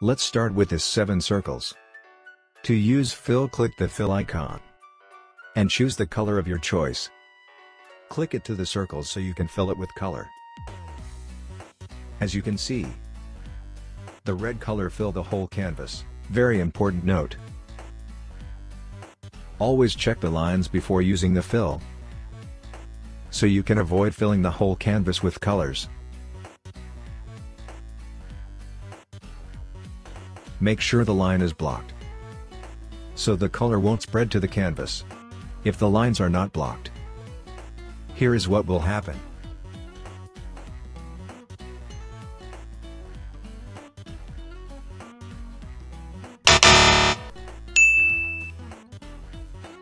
Let's start with this 7 circles. To use fill click the fill icon. And choose the color of your choice. Click it to the circles so you can fill it with color. As you can see, the red color fill the whole canvas, very important note. Always check the lines before using the fill, so you can avoid filling the whole canvas with colors. Make sure the line is blocked, so the color won't spread to the canvas. If the lines are not blocked, here is what will happen.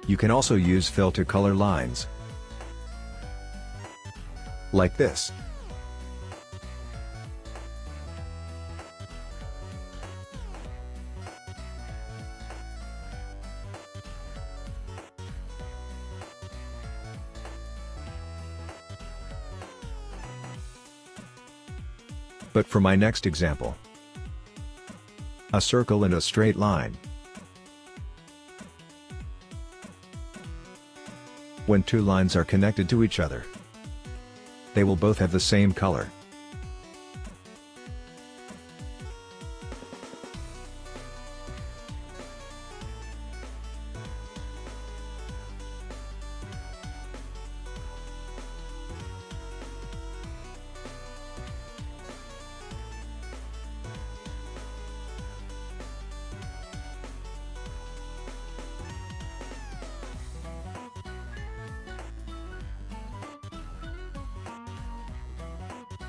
You can also use fill to color lines. Like this. But for my next example, a circle and a straight line. When two lines are connected to each other, they will both have the same color.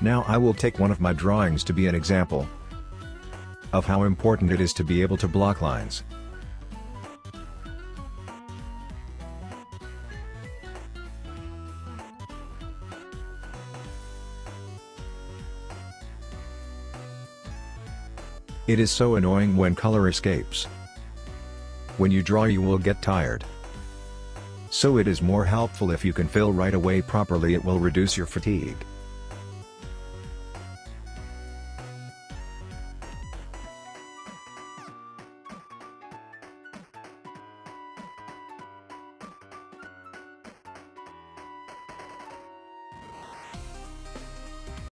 Now I will take one of my drawings to be an example of how important it is to be able to block lines. It is so annoying when color escapes. When you draw you will get tired. So it is more helpful if you can fill right away properly it will reduce your fatigue.